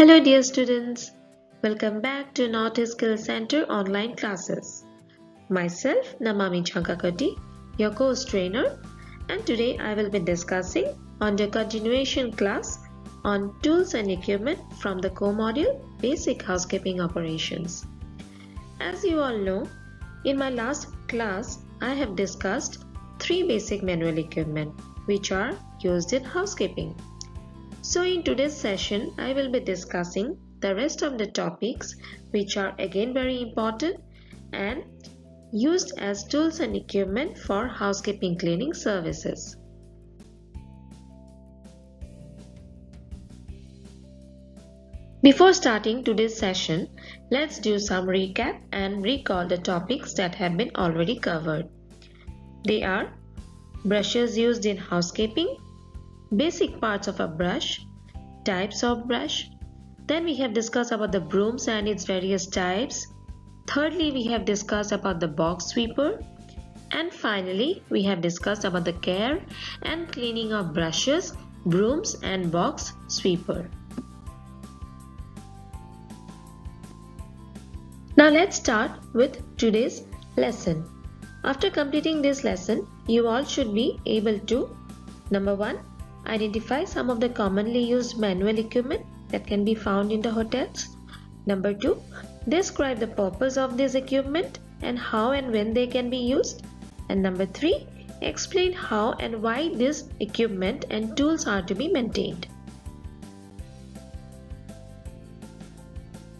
Hello dear students, welcome back to North East Skill Center online classes. Myself Namami Chankakati, your course trainer and today I will be discussing on the continuation class on tools and equipment from the core module Basic Housekeeping Operations. As you all know, in my last class I have discussed three basic manual equipment which are used in housekeeping. So in today's session, I will be discussing the rest of the topics which are again very important and used as tools and equipment for housekeeping cleaning services. Before starting today's session, let's do some recap and recall the topics that have been already covered. They are brushes used in housekeeping, basic parts of a brush, types of brush. Then we have discussed about the brooms and its various types. Thirdly, we have discussed about the box sweeper. And finally, we have discussed about the care and cleaning of brushes, brooms and box sweeper. Now let's start with today's lesson. After completing this lesson, you all should be able to Number 1. Identify some of the commonly used manual equipment that can be found in the hotels. Number 2. Describe the purpose of this equipment and how and when they can be used. And number 3. Explain how and why this equipment and tools are to be maintained.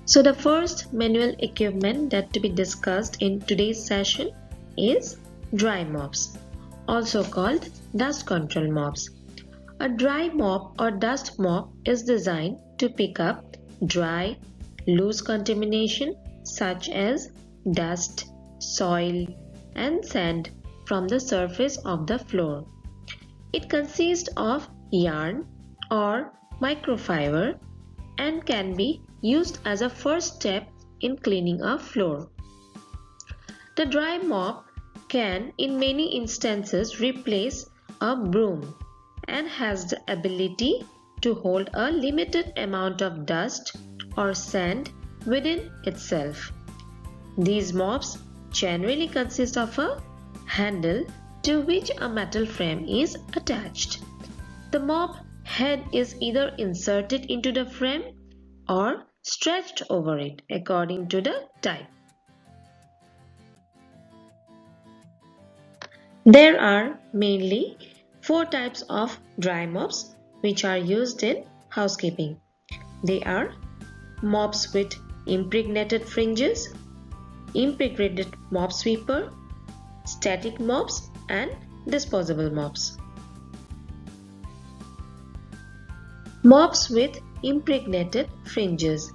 So the first manual equipment that to be discussed in today's session is dry mops, also called dust control mops. A dry mop or dust mop is designed to pick up dry, loose contamination such as dust, soil, and sand from the surface of the floor. It consists of yarn or microfiber and can be used as a first step in cleaning a floor. The dry mop can in many instances replace a broom and has the ability to hold a limited amount of dust or sand within itself. These mops generally consist of a handle to which a metal frame is attached. The mop head is either inserted into the frame or stretched over it according to the type. There are mainly four types of dry mops which are used in housekeeping. They are mops with impregnated fringes, impregnated mop sweeper, static mops and disposable mops. Mops with impregnated fringes.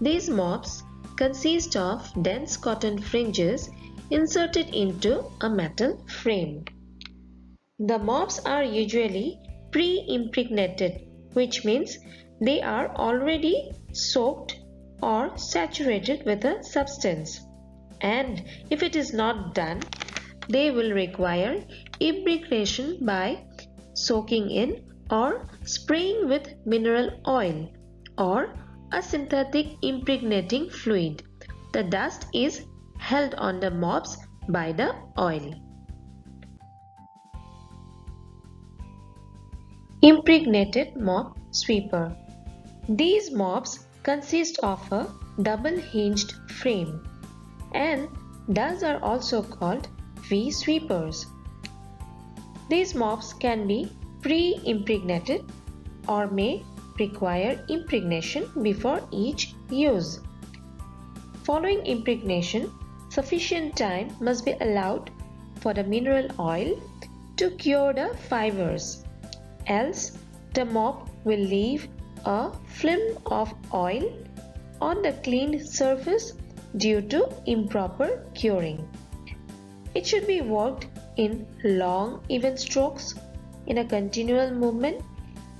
These mops consist of dense cotton fringes inserted into a metal frame. The mops are usually pre-impregnated which means they are already soaked or saturated with a substance and if it is not done they will require impregnation by soaking in or spraying with mineral oil or a synthetic impregnating fluid. The dust is held on the mops by the oil. Impregnated mop sweeper. These mops consist of a double hinged frame and thus are also called V sweepers. These mops can be pre-impregnated or may require impregnation before each use. Following impregnation, sufficient time must be allowed for the mineral oil to cure the fibers else the mop will leave a film of oil on the cleaned surface due to improper curing. It should be worked in long even strokes in a continual movement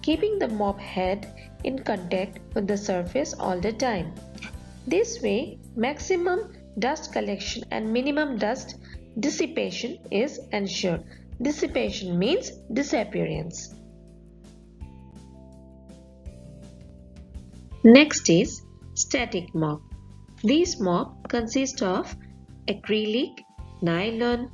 keeping the mop head in contact with the surface all the time. This way maximum dust collection and minimum dust dissipation is ensured. Dissipation means disappearance. Next is static mop. These mop consist of acrylic, nylon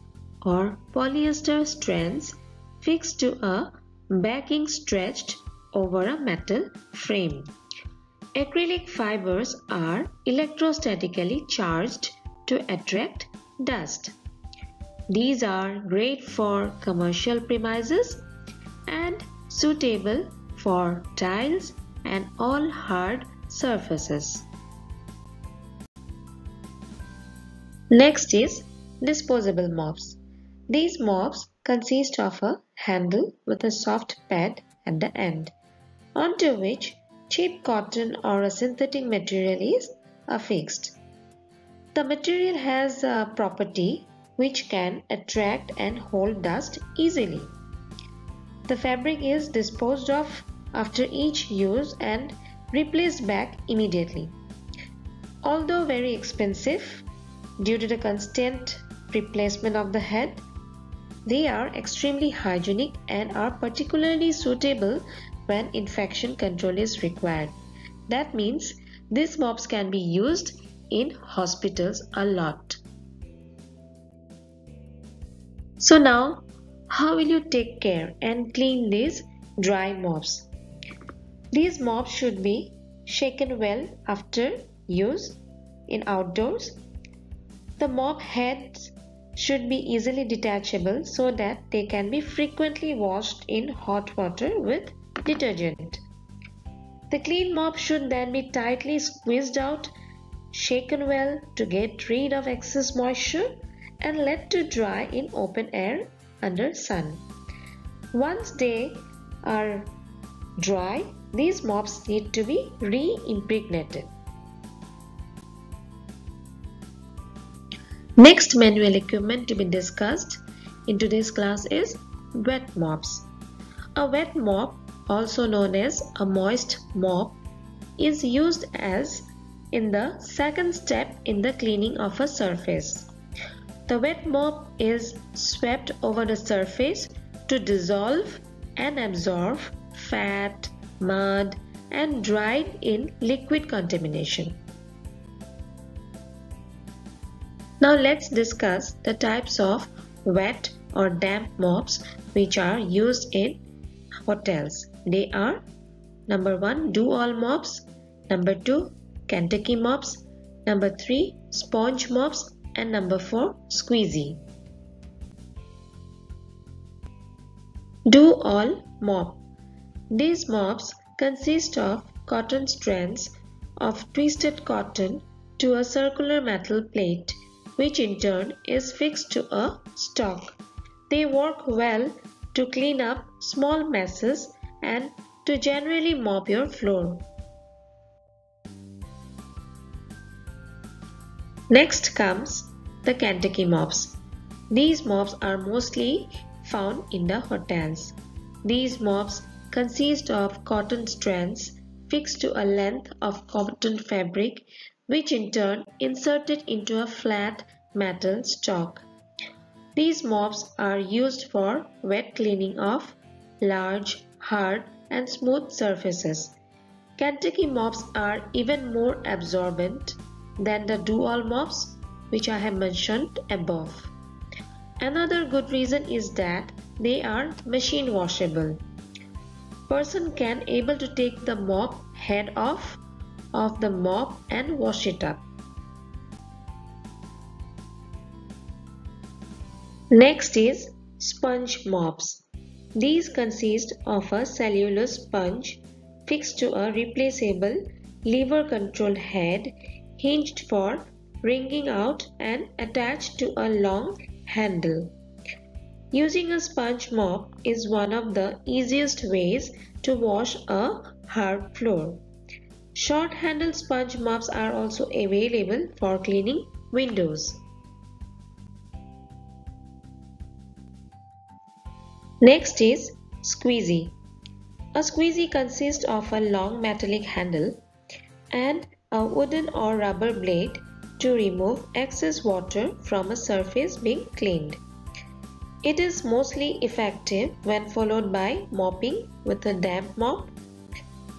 or polyester strands fixed to a backing stretched over a metal frame. Acrylic fibers are electrostatically charged to attract dust. These are great for commercial premises and suitable for tiles and all hard surfaces. Next is disposable mops. These mops consist of a handle with a soft pad at the end, onto which cheap cotton or a synthetic material is affixed. The material has a property which can attract and hold dust easily. The fabric is disposed of after each use and replaced back immediately. Although very expensive due to the constant replacement of the head, they are extremely hygienic and are particularly suitable when infection control is required. That means these mops can be used in hospitals a lot. So now, how will you take care and clean these dry mops? These mops should be shaken well after use in outdoors. The mop heads should be easily detachable so that they can be frequently washed in hot water with detergent. The clean mop should then be tightly squeezed out, shaken well to get rid of excess moisture and let to dry in open air under sun. Once they are dry, these mops need to be re-impregnated. Next manual equipment to be discussed in today's class is wet mops. A wet mop, also known as a moist mop, is used as in the second step in the cleaning of a surface. The wet mop is swept over the surface to dissolve and absorb fat, mud and dried in liquid contamination. Now let's discuss the types of wet or damp mops which are used in hotels. They are number 1 do-all mops, number 2 Kentucky mops, number 3 sponge mops and number 4 squeegee. Do-all mop these mops consist of cotton strands of twisted cotton to a circular metal plate which in turn is fixed to a stalk. They work well to clean up small messes and to generally mop your floor. Next comes the Kentucky mops. These mops are mostly found in the hotels. These mops consist of cotton strands fixed to a length of cotton fabric which in turn inserted into a flat metal stalk. These mops are used for wet cleaning of large, hard and smooth surfaces. Kentucky mops are even more absorbent than the do-all mops which I have mentioned above. Another good reason is that they are machine washable person can able to take the mop head off of the mop and wash it up. Next is sponge mops. These consist of a cellulose sponge fixed to a replaceable lever controlled head hinged for wringing out and attached to a long handle. Using a sponge mop is one of the easiest ways to wash a hard floor. Short-handled sponge mops are also available for cleaning windows. Next is squeegee. A squeegee consists of a long metallic handle and a wooden or rubber blade to remove excess water from a surface being cleaned. It is mostly effective when followed by mopping with a damp mop.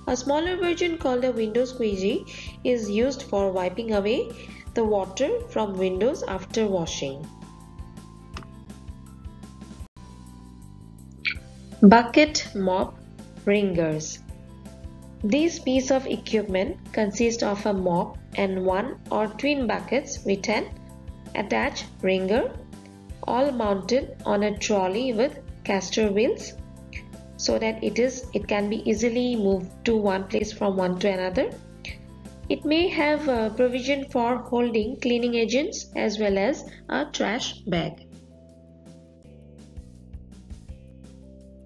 A smaller version called a window squeegee is used for wiping away the water from windows after washing. Bucket mop wringers. This piece of equipment consists of a mop and one or twin buckets with an attached wringer all mounted on a trolley with caster wheels so that it is it can be easily moved to one place from one to another. It may have a provision for holding cleaning agents as well as a trash bag.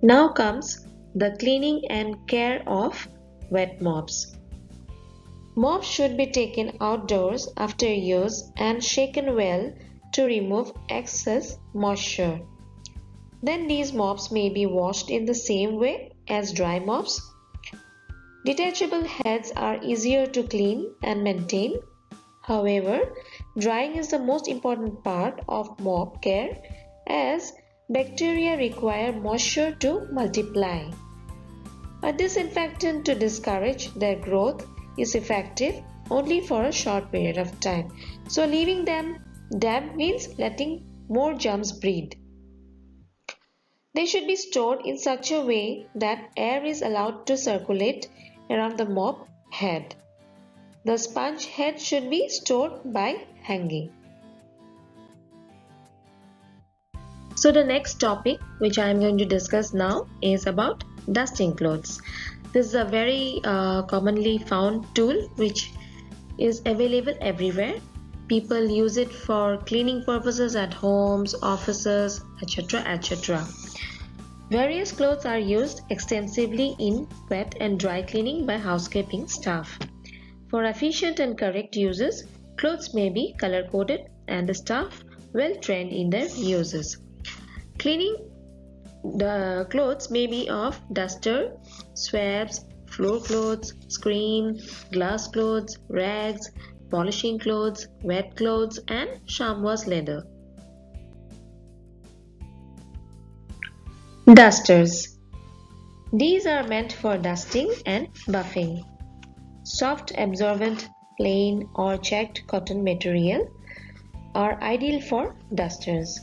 Now comes the cleaning and care of wet mops. Mops should be taken outdoors after use and shaken well to remove excess moisture. Then these mops may be washed in the same way as dry mops. Detachable heads are easier to clean and maintain. However, drying is the most important part of mop care as bacteria require moisture to multiply. A disinfectant to discourage their growth is effective only for a short period of time. So leaving them damp means letting more germs breed. They should be stored in such a way that air is allowed to circulate around the mop head. The sponge head should be stored by hanging. So the next topic which I am going to discuss now is about dusting clothes. This is a very uh, commonly found tool which is available everywhere. People use it for cleaning purposes at homes, offices, etc. etc. Various clothes are used extensively in wet and dry cleaning by housekeeping staff. For efficient and correct uses, clothes may be color coded and the staff well trained in their uses. Cleaning the clothes may be of duster, swabs, floor clothes, screen, glass clothes, rags, polishing clothes, wet clothes and chamois leather. Dusters These are meant for dusting and buffing. Soft absorbent plain or checked cotton material are ideal for dusters.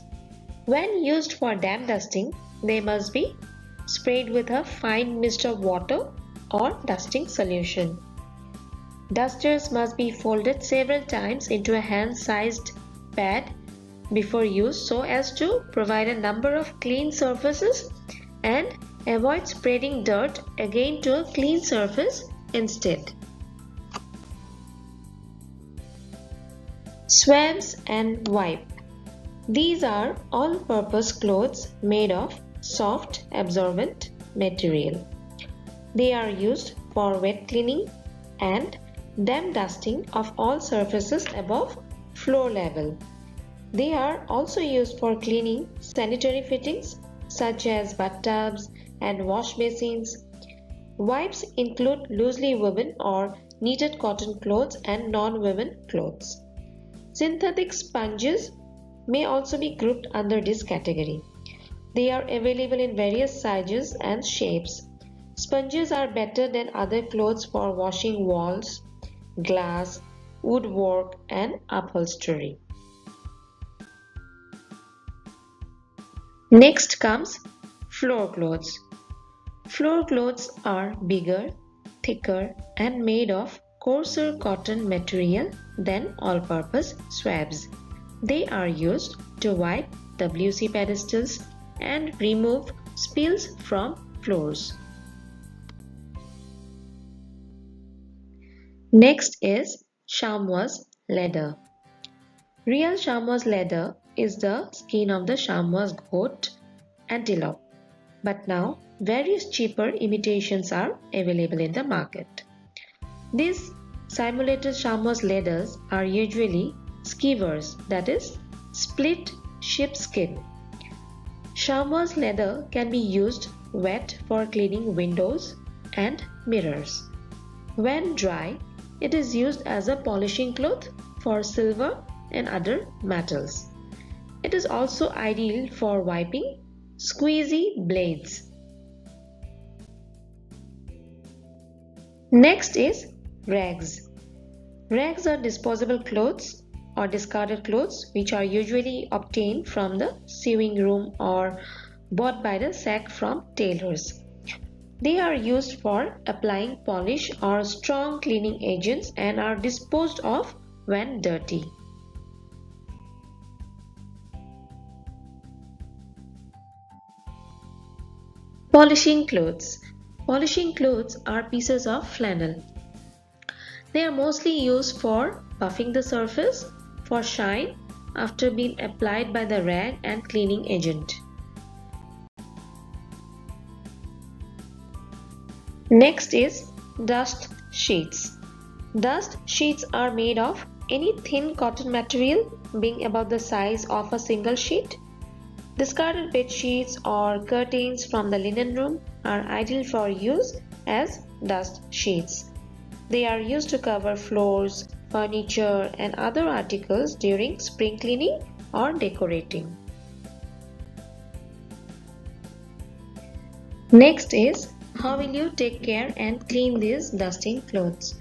When used for damp dusting, they must be sprayed with a fine mist of water or dusting solution. Dusters must be folded several times into a hand-sized pad before use so as to provide a number of clean surfaces and avoid spreading dirt again to a clean surface instead. Swabs and wipe. These are all-purpose clothes made of soft absorbent material. They are used for wet cleaning and damp dusting of all surfaces above floor level. They are also used for cleaning sanitary fittings such as bathtubs and wash basins. Wipes include loosely woven or knitted cotton clothes and non-woven clothes. Synthetic sponges may also be grouped under this category. They are available in various sizes and shapes. Sponges are better than other clothes for washing walls, glass, woodwork and upholstery. Next comes floor clothes. Floor clothes are bigger, thicker and made of coarser cotton material than all-purpose swabs. They are used to wipe WC pedestals and remove spills from floors. Next is chamois leather. Real chamois leather is the skin of the chamois goat antelope. But now various cheaper imitations are available in the market. These simulated chamois leathers are usually skivers that is split sheepskin Chamois leather can be used wet for cleaning windows and mirrors. When dry, it is used as a polishing cloth for silver and other metals. It is also ideal for wiping squeegee blades. Next is rags. Rags are disposable clothes or discarded clothes which are usually obtained from the sewing room or bought by the sack from tailors. They are used for applying polish or strong cleaning agents and are disposed of when dirty. Polishing clothes. Polishing clothes are pieces of flannel. They are mostly used for buffing the surface for shine after being applied by the rag and cleaning agent. Next is dust sheets. Dust sheets are made of any thin cotton material being about the size of a single sheet. Discarded bed sheets or curtains from the linen room are ideal for use as dust sheets. They are used to cover floors, furniture and other articles during spring cleaning or decorating. Next is how will you take care and clean these dusting clothes?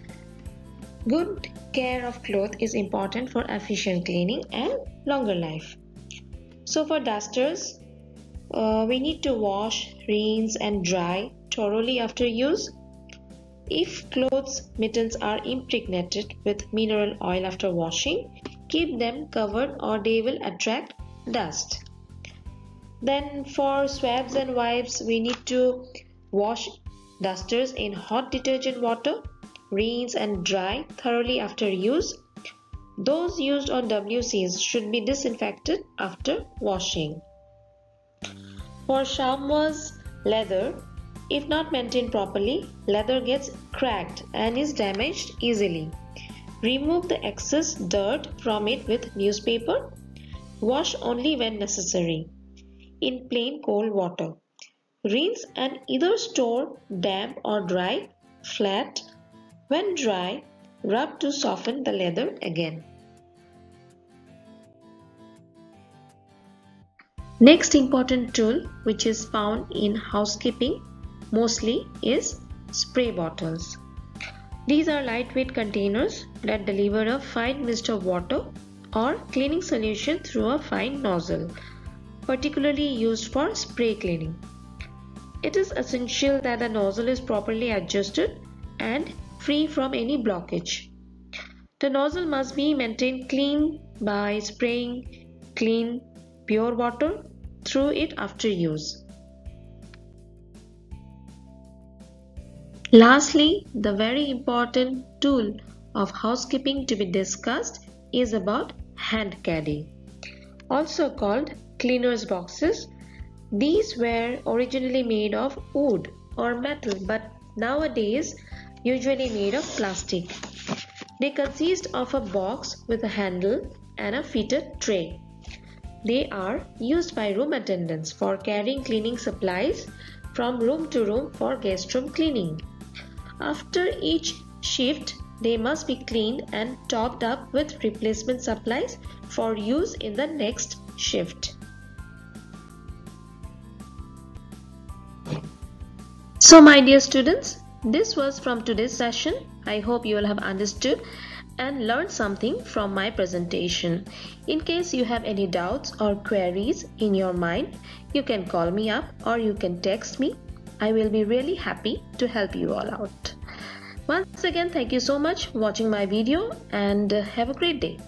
Good care of cloth is important for efficient cleaning and longer life. So for dusters, uh, we need to wash, rinse and dry thoroughly after use. If clothes mittens are impregnated with mineral oil after washing, keep them covered or they will attract dust. Then for swabs and wipes, we need to Wash dusters in hot detergent water, rinse and dry thoroughly after use. Those used on WCs should be disinfected after washing. For chamois leather, if not maintained properly, leather gets cracked and is damaged easily. Remove the excess dirt from it with newspaper. Wash only when necessary in plain cold water. Rinse and either store damp or dry flat. When dry, rub to soften the leather again. Next important tool which is found in housekeeping mostly is spray bottles. These are lightweight containers that deliver a fine mist of water or cleaning solution through a fine nozzle, particularly used for spray cleaning. It is essential that the nozzle is properly adjusted and free from any blockage. The nozzle must be maintained clean by spraying clean pure water through it after use. Lastly, the very important tool of housekeeping to be discussed is about hand caddy, also called cleaner's boxes these were originally made of wood or metal but nowadays usually made of plastic. They consist of a box with a handle and a fitted tray. They are used by room attendants for carrying cleaning supplies from room to room for guest room cleaning. After each shift, they must be cleaned and topped up with replacement supplies for use in the next shift. So my dear students, this was from today's session. I hope you will have understood and learned something from my presentation. In case you have any doubts or queries in your mind, you can call me up or you can text me. I will be really happy to help you all out. Once again, thank you so much for watching my video and have a great day.